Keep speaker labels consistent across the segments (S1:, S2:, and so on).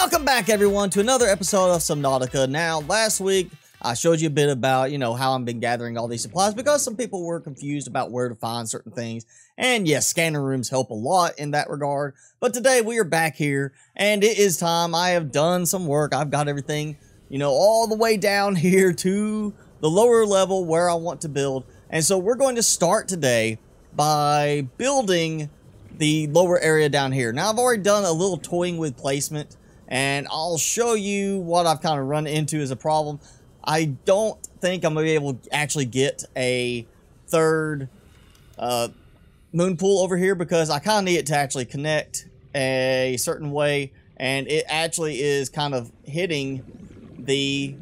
S1: Welcome back, everyone, to another episode of Subnautica. Now, last week, I showed you a bit about, you know, how I've been gathering all these supplies because some people were confused about where to find certain things. And yes, scanner rooms help a lot in that regard. But today we are back here and it is time. I have done some work. I've got everything, you know, all the way down here to the lower level where I want to build. And so we're going to start today by building the lower area down here. Now, I've already done a little toying with placement and I'll show you what I've kind of run into as a problem. I don't think I'm going to be able to actually get a third uh, moon pool over here because I kind of need it to actually connect a certain way and it actually is kind of hitting the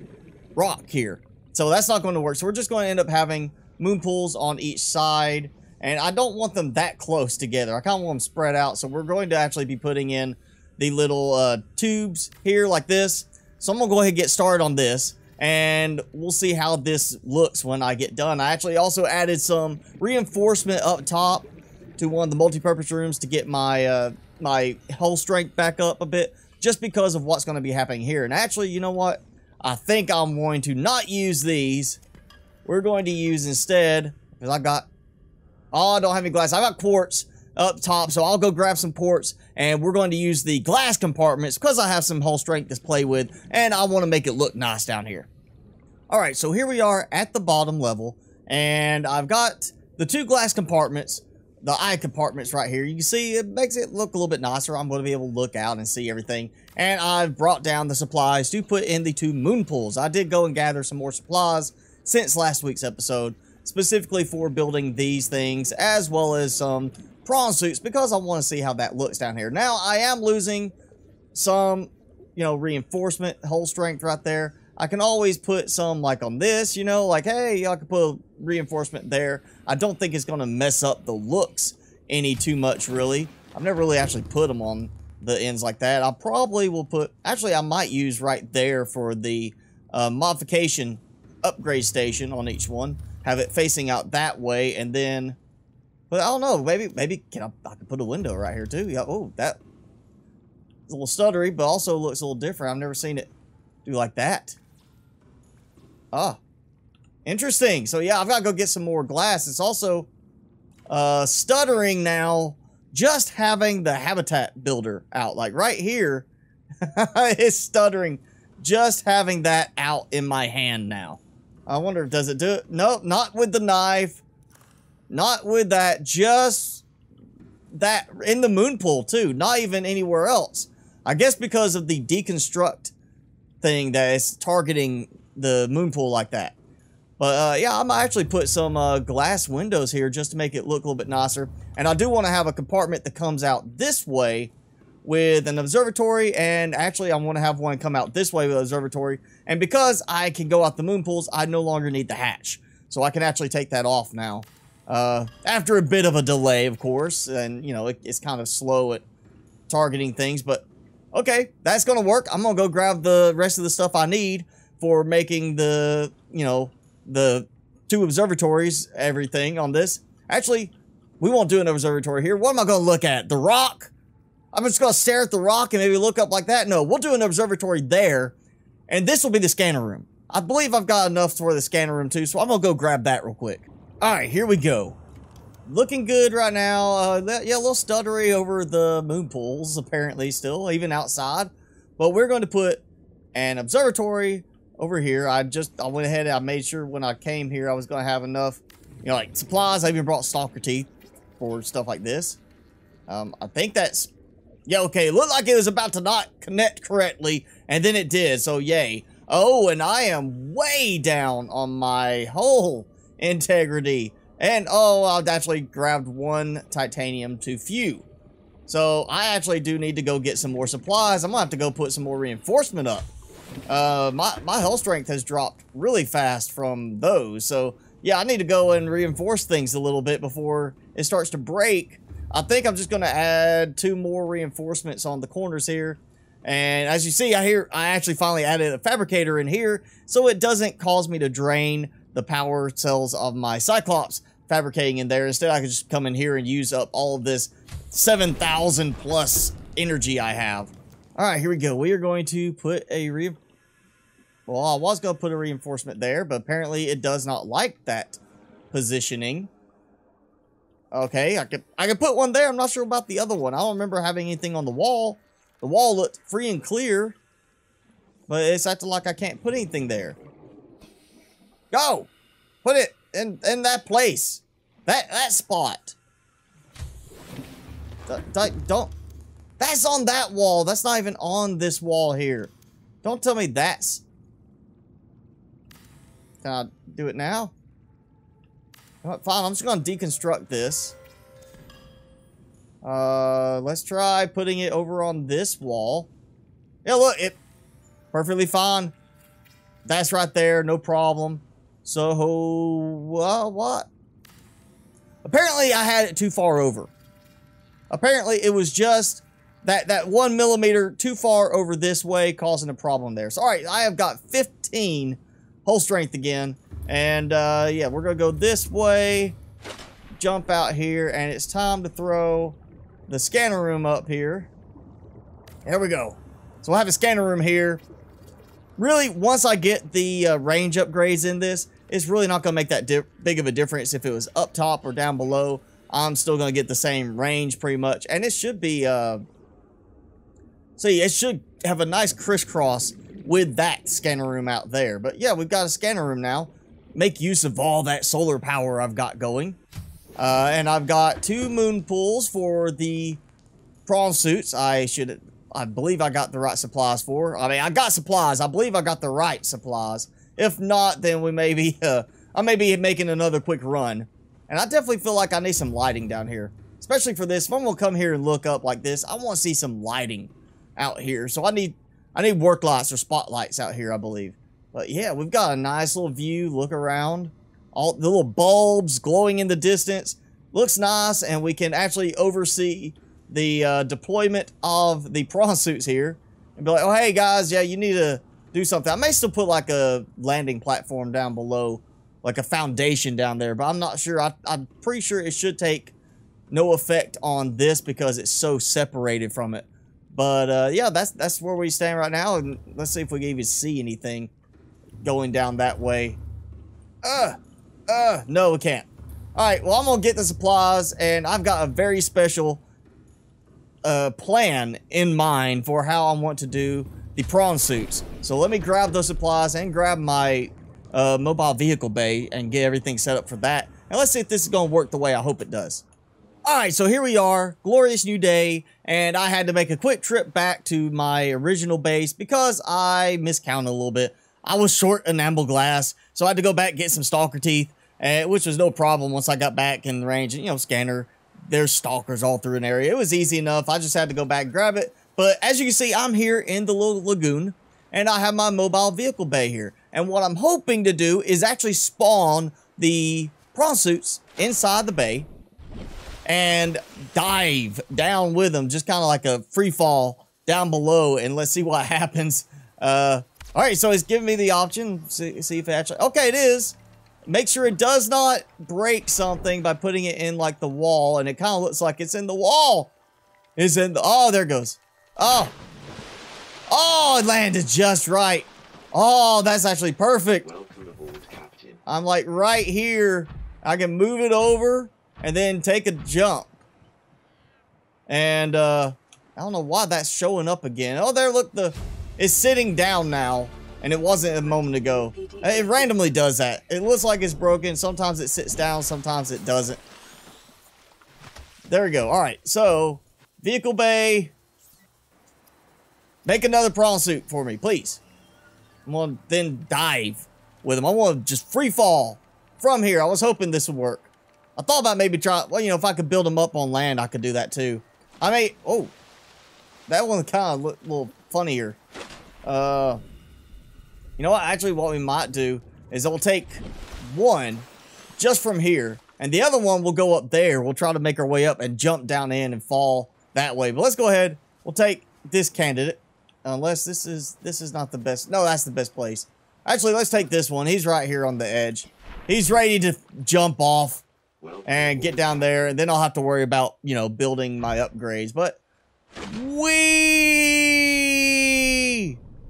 S1: rock here. So that's not going to work. So we're just going to end up having moon pools on each side and I don't want them that close together. I kind of want them spread out. So we're going to actually be putting in the little uh, tubes here like this. So I'm going to go ahead and get started on this and we'll see how this looks when I get done. I actually also added some reinforcement up top to one of the multi-purpose rooms to get my uh, my hull strength back up a bit just because of what's going to be happening here. And actually, you know what? I think I'm going to not use these. We're going to use instead, because I got, oh, I don't have any glass. I got quartz up top, so I'll go grab some quartz, and we're going to use the glass compartments because I have some hull strength to play with, and I want to make it look nice down here. All right, so here we are at the bottom level, and I've got the two glass compartments, the I compartments right here. You can see it makes it look a little bit nicer. I'm going to be able to look out and see everything. And I've brought down the supplies to put in the two moon pools. I did go and gather some more supplies since last week's episode, specifically for building these things, as well as some prawn suits because I want to see how that looks down here. Now, I am losing some, you know, reinforcement, hull strength right there. I can always put some like on this, you know, like, hey, I could put reinforcement there. I don't think it's going to mess up the looks any too much, really. I've never really actually put them on the ends like that. I probably will put, actually, I might use right there for the uh, modification upgrade station on each one. Have it facing out that way, and then but I don't know. Maybe maybe can I, I can put a window right here too. Yeah. Oh, that a little stuttery, but also looks a little different. I've never seen it do like that. Ah, interesting. So yeah, I've got to go get some more glass. It's also uh, stuttering now. Just having the habitat builder out, like right here, it's stuttering. Just having that out in my hand now. I wonder does it do it? No, not with the knife. Not with that, just that in the moon pool too, not even anywhere else. I guess because of the deconstruct thing that is targeting the moon pool like that. But uh, yeah, I'm actually put some uh, glass windows here just to make it look a little bit nicer. And I do want to have a compartment that comes out this way with an observatory. And actually, I want to have one come out this way with an observatory. And because I can go out the moon pools, I no longer need the hatch. So I can actually take that off now. Uh, after a bit of a delay, of course, and, you know, it, it's kind of slow at targeting things, but okay, that's going to work. I'm going to go grab the rest of the stuff I need for making the, you know, the two observatories, everything on this. Actually, we won't do an observatory here. What am I going to look at? The rock? I'm just going to stare at the rock and maybe look up like that? No, we'll do an observatory there, and this will be the scanner room. I believe I've got enough for the scanner room too, so I'm going to go grab that real quick. All right, here we go. Looking good right now. Uh, yeah, a little stuttery over the moon pools, apparently, still, even outside. But we're going to put an observatory over here. I just, I went ahead and I made sure when I came here I was going to have enough, you know, like supplies. I even brought stalker teeth for stuff like this. Um, I think that's, yeah, okay. It looked like it was about to not connect correctly, and then it did, so yay. Oh, and I am way down on my hull integrity. And, oh, I've actually grabbed one titanium to few. So, I actually do need to go get some more supplies. I'm gonna have to go put some more reinforcement up. Uh, my, my hull strength has dropped really fast from those. So, yeah, I need to go and reinforce things a little bit before it starts to break. I think I'm just gonna add two more reinforcements on the corners here. And as you see, I hear I actually finally added a fabricator in here so it doesn't cause me to drain the power cells of my Cyclops fabricating in there. Instead, I could just come in here and use up all of this 7,000 plus energy I have. All right, here we go. We are going to put a re... Well, I was going to put a reinforcement there, but apparently it does not like that positioning. Okay, I could I could put one there. I'm not sure about the other one. I don't remember having anything on the wall. The wall looked free and clear, but it's acting like I can't put anything there. Go! Put it in, in that place. That, that spot. Don't, don't, that's on that wall. That's not even on this wall here. Don't tell me that's... Can I do it now? Fine, I'm just going to deconstruct this. Uh, let's try putting it over on this wall. Yeah, look, it perfectly fine. That's right there, no problem. So, well, what? Apparently, I had it too far over. Apparently, it was just that, that one millimeter too far over this way causing a problem there. So, all right, I have got 15 hull strength again. And, uh, yeah, we're going to go this way, jump out here, and it's time to throw the scanner room up here. There we go. So we'll have a scanner room here. Really, once I get the uh, range upgrades in this, it's really not going to make that big of a difference if it was up top or down below. I'm still going to get the same range pretty much. And it should be, uh, see, it should have a nice crisscross with that scanner room out there. But yeah, we've got a scanner room now. Make use of all that solar power I've got going. Uh, and I've got two moon pools for the prawn suits. I should, I believe I got the right supplies for. I mean, I got supplies. I believe I got the right supplies. If not, then we may be, uh, I may be making another quick run. And I definitely feel like I need some lighting down here. Especially for this. If I'm going to come here and look up like this, I want to see some lighting out here. So I need, I need work lights or spotlights out here, I believe. But yeah, we've got a nice little view. Look around. All the little bulbs glowing in the distance. Looks nice. And we can actually oversee the uh, deployment of the prawn suits here. And be like, oh, hey, guys, yeah, you need to do something. I may still put like a landing platform down below, like a foundation down there, but I'm not sure. I, I'm pretty sure it should take no effect on this because it's so separated from it. But uh, yeah, that's that's where we stand right now, and let's see if we can even see anything going down that way. Uh, uh, no, we can't. All right, well, I'm gonna get the supplies, and I've got a very special uh, plan in mind for how I want to do the prawn suits. So let me grab those supplies and grab my uh, mobile vehicle bay and get everything set up for that. And let's see if this is going to work the way I hope it does. Alright, so here we are, glorious new day, and I had to make a quick trip back to my original base because I miscounted a little bit. I was short enamel glass, so I had to go back and get some stalker teeth, uh, which was no problem once I got back in the range. And, you know, scanner, there's stalkers all through an area. It was easy enough. I just had to go back and grab it, but as you can see, I'm here in the little lagoon and I have my mobile vehicle bay here. And what I'm hoping to do is actually spawn the prawn suits inside the bay and dive down with them, just kind of like a free fall down below and let's see what happens. Uh, all right, so it's giving me the option. See, see if it actually, okay, it is. Make sure it does not break something by putting it in like the wall and it kind of looks like it's in the wall. It's in the, oh, there it goes. Oh. Oh, it landed just right. Oh, that's actually perfect. Welcome aboard, Captain. I'm like right here. I can move it over and then take a jump. And uh I don't know why that's showing up again. Oh, there, look, the it's sitting down now. And it wasn't a moment ago. It randomly does that. It looks like it's broken. Sometimes it sits down. Sometimes it doesn't. There we go. All right. So, vehicle bay. Make another prawn suit for me, please. I'm gonna then dive with him. I want to just free fall from here. I was hoping this would work. I thought about maybe try, well, you know, if I could build them up on land, I could do that too. I mean, oh, that one kind of looked a little funnier. Uh, you know what? Actually, what we might do is we'll take one just from here, and the other one will go up there. We'll try to make our way up and jump down in and fall that way. But let's go ahead. We'll take this candidate. Unless this is this is not the best. No, that's the best place. Actually, let's take this one. He's right here on the edge. He's ready to jump off and get down there. And then I'll have to worry about, you know, building my upgrades. But we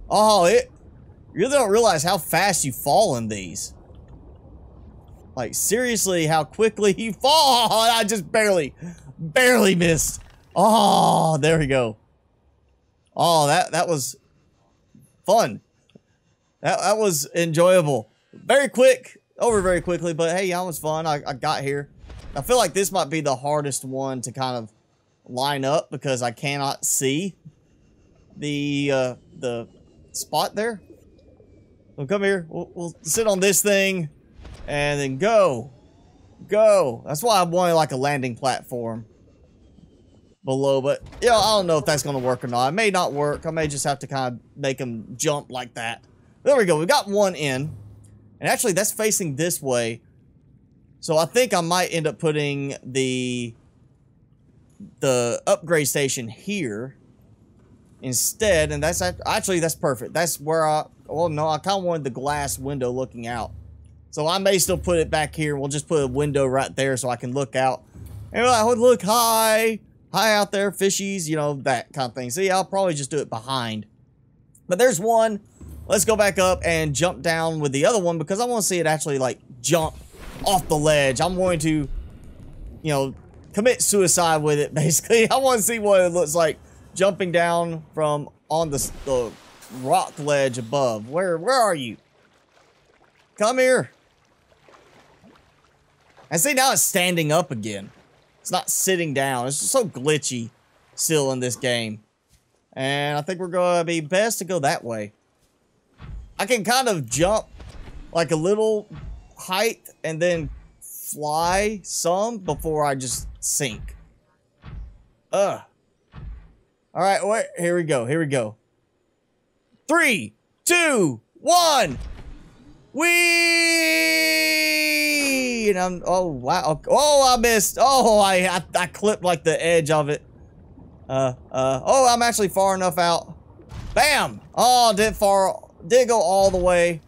S1: Oh, it. You really don't realize how fast you fall in these. Like, seriously, how quickly you fall. I just barely, barely missed. Oh, there we go. Oh, that, that was fun. That, that was enjoyable. Very quick, over very quickly, but hey, that was fun. I, I got here. I feel like this might be the hardest one to kind of line up because I cannot see the uh, the spot there. So come here. We'll, we'll sit on this thing and then go. Go. That's why I wanted like a landing platform below. But, yeah, I don't know if that's going to work or not. It may not work. I may just have to kind of make them jump like that. There we go. We got one in. And actually, that's facing this way. So I think I might end up putting the the upgrade station here instead. And that's actually, that's perfect. That's where I, well, no, I kind of wanted the glass window looking out. So I may still put it back here. We'll just put a window right there so I can look out. And I would oh, look high, high out there, fishies, you know, that kind of thing. See, I'll probably just do it behind. But there's one. Let's go back up and jump down with the other one because I want to see it actually, like, jump off the ledge. I'm going to, you know, commit suicide with it, basically. I want to see what it looks like jumping down from on the, the rock ledge above. Where, where are you? Come here. And see, now it's standing up again. It's not sitting down. It's just so glitchy still in this game. And I think we're going to be best to go that way. I can kind of jump like a little height and then fly some before I just sink. Ugh. All right, wait, here we go. Here we go. Three, two, one. We and I'm oh wow oh I missed oh I, I I clipped like the edge of it. Uh uh oh I'm actually far enough out. Bam! Oh did far did go all the way.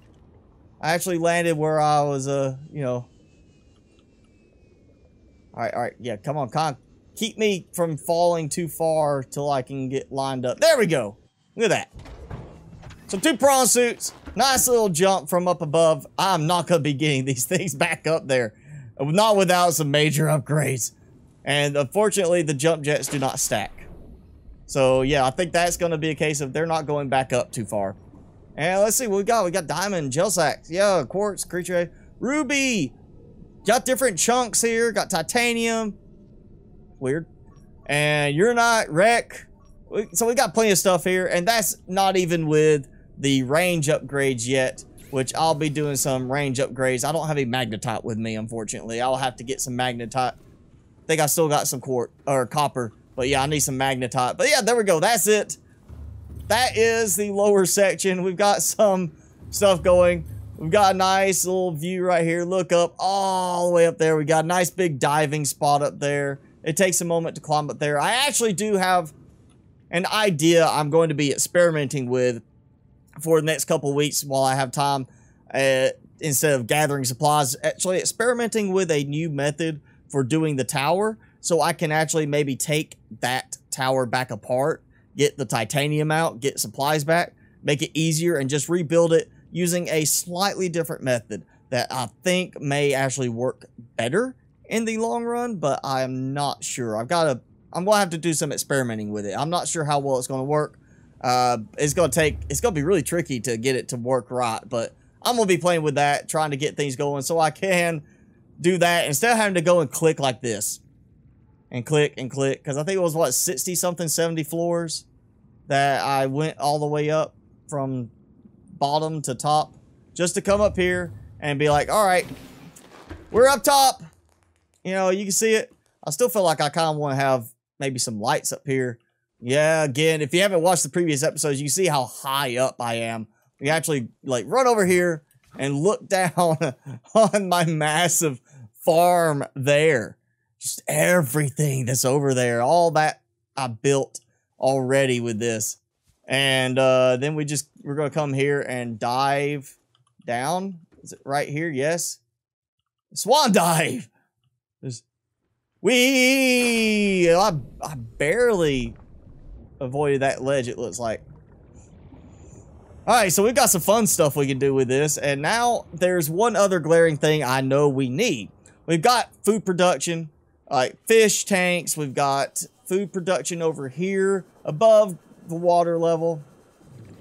S1: I actually landed where I was, uh, you know. Alright, alright, yeah, come on, con keep me from falling too far till I can get lined up. There we go. Look at that. So two prawn suits, nice little jump from up above. I'm not going to be getting these things back up there. Not without some major upgrades. And unfortunately, the jump jets do not stack. So yeah, I think that's going to be a case of they're not going back up too far. And let's see what we got. We got diamond, gel sacks, yeah, quartz, creature, ruby. Got different chunks here. Got titanium. Weird. And you're not wreck. So we got plenty of stuff here, and that's not even with the range upgrades yet, which I'll be doing some range upgrades. I don't have a magnetite with me, unfortunately. I'll have to get some magnetite. I think I still got some quartz or copper, but yeah, I need some magnetite. But yeah, there we go. That's it that is the lower section. We've got some stuff going. We've got a nice little view right here. Look up all the way up there. We got a nice big diving spot up there. It takes a moment to climb up there. I actually do have an idea I'm going to be experimenting with for the next couple weeks while I have time. Uh, instead of gathering supplies, actually experimenting with a new method for doing the tower. So I can actually maybe take that tower back apart get the titanium out, get supplies back, make it easier, and just rebuild it using a slightly different method that I think may actually work better in the long run, but I am not sure. I've got to, I'm going to have to do some experimenting with it. I'm not sure how well it's going to work. Uh, it's to take, it's to be really tricky to get it to work right, but I'm to be playing with that, trying to get things going so I can do that instead of having to go and click like this and click and click because I think it was what 60 something 70 floors that I went all the way up from bottom to top just to come up here and be like, all right, we're up top. You know, you can see it. I still feel like I kind of want to have maybe some lights up here. Yeah, again, if you haven't watched the previous episodes, you see how high up I am. We actually like run over here and look down on my massive farm there. Just everything that's over there, all that I built already with this. And uh, then we just, we're going to come here and dive down. Is it right here? Yes. Swan dive. There's, we, I, I barely avoided that ledge, it looks like. All right, so we've got some fun stuff we can do with this. And now there's one other glaring thing I know we need. We've got food production, like fish tanks. We've got food production over here above the water level,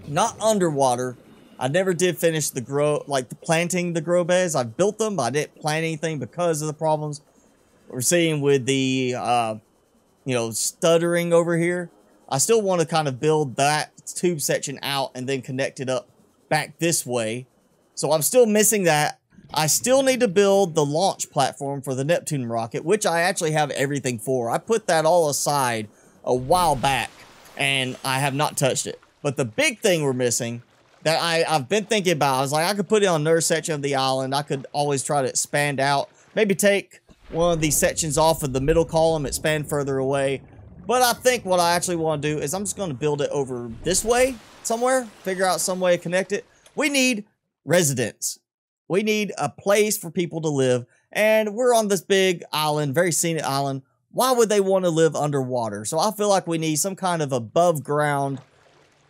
S1: not underwater. I never did finish the grow, like the planting the grow beds. I built them, but I didn't plant anything because of the problems we're seeing with the, uh, you know, stuttering over here. I still want to kind of build that tube section out and then connect it up back this way. So I'm still missing that. I still need to build the launch platform for the Neptune rocket, which I actually have everything for. I put that all aside a while back, and I have not touched it. But the big thing we're missing that I, I've been thinking about, I was like, I could put it on another section of the island. I could always try to expand out. Maybe take one of these sections off of the middle column, expand further away. But I think what I actually want to do is I'm just going to build it over this way somewhere, figure out some way to connect it. We need residents. We need a place for people to live. And we're on this big island, very scenic island. Why would they want to live underwater? So I feel like we need some kind of above ground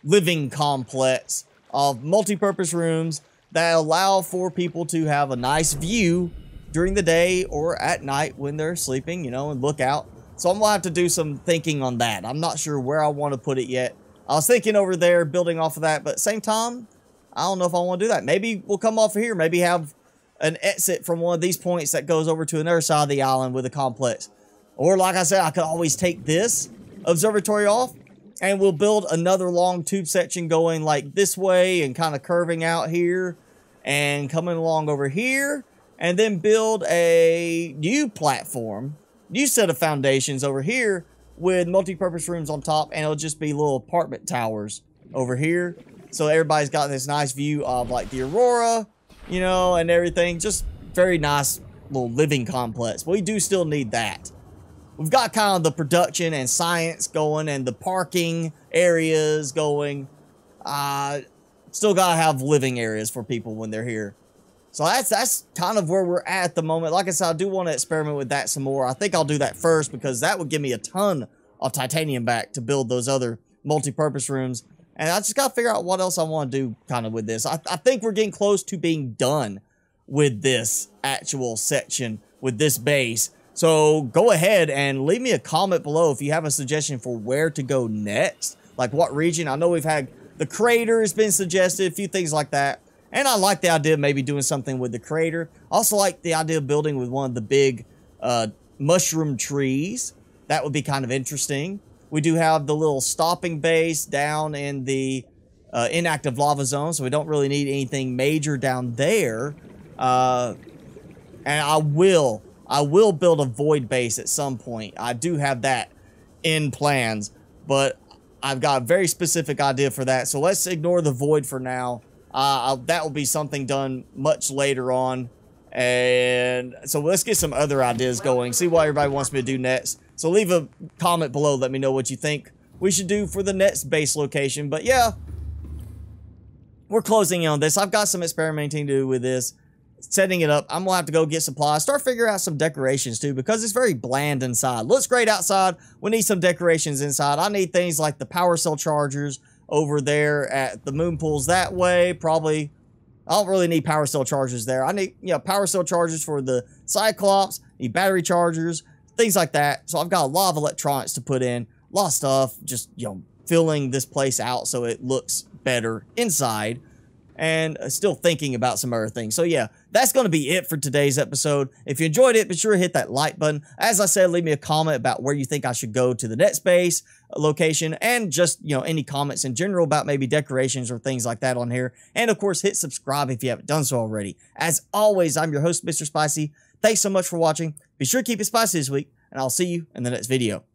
S1: living complex of multi-purpose rooms that allow for people to have a nice view during the day or at night when they're sleeping, you know, and look out so I'm going to have to do some thinking on that. I'm not sure where I want to put it yet. I was thinking over there, building off of that, but same time, I don't know if I want to do that. Maybe we'll come off of here. Maybe have an exit from one of these points that goes over to another side of the island with a complex. Or like I said, I could always take this observatory off and we'll build another long tube section going like this way and kind of curving out here and coming along over here and then build a new platform new set of foundations over here with multi-purpose rooms on top and it'll just be little apartment towers over here. So everybody's got this nice view of like the aurora you know and everything. Just very nice little living complex. But we do still need that. We've got kind of the production and science going and the parking areas going. Uh still gotta have living areas for people when they're here so that's that's kind of where we're at, at the moment. Like I said, I do want to experiment with that some more. I think I'll do that first because that would give me a ton of titanium back to build those other multi-purpose rooms. And I just got to figure out what else I want to do kind of with this. I, I think we're getting close to being done with this actual section, with this base. So go ahead and leave me a comment below if you have a suggestion for where to go next. Like what region. I know we've had the crater has been suggested, a few things like that. And I like the idea of maybe doing something with the crater. Also like the idea of building with one of the big uh, mushroom trees. That would be kind of interesting. We do have the little stopping base down in the uh, inactive lava zone, so we don't really need anything major down there. Uh, and I will, I will build a void base at some point. I do have that in plans, but I've got a very specific idea for that. So let's ignore the void for now uh, that will be something done much later on. And so let's get some other ideas going. See what everybody wants me to do next. So leave a comment below. Let me know what you think we should do for the next base location. But yeah, we're closing in on this. I've got some experimenting to do with this. Setting it up. I'm going to have to go get supplies. Start figuring out some decorations too because it's very bland inside. Looks great outside. We need some decorations inside. I need things like the power cell chargers, over there at the moon pools that way. Probably, I don't really need power cell chargers there. I need, you know, power cell chargers for the Cyclops, need battery chargers, things like that. So I've got a lot of electronics to put in, a lot of stuff, just, you know, filling this place out so it looks better inside and uh, still thinking about some other things. So yeah, that's going to be it for today's episode. If you enjoyed it, be sure to hit that like button. As I said, leave me a comment about where you think I should go to the net space uh, location and just, you know, any comments in general about maybe decorations or things like that on here. And of course, hit subscribe if you haven't done so already. As always, I'm your host, Mr. Spicy. Thanks so much for watching. Be sure to keep it spicy this week, and I'll see you in the next video.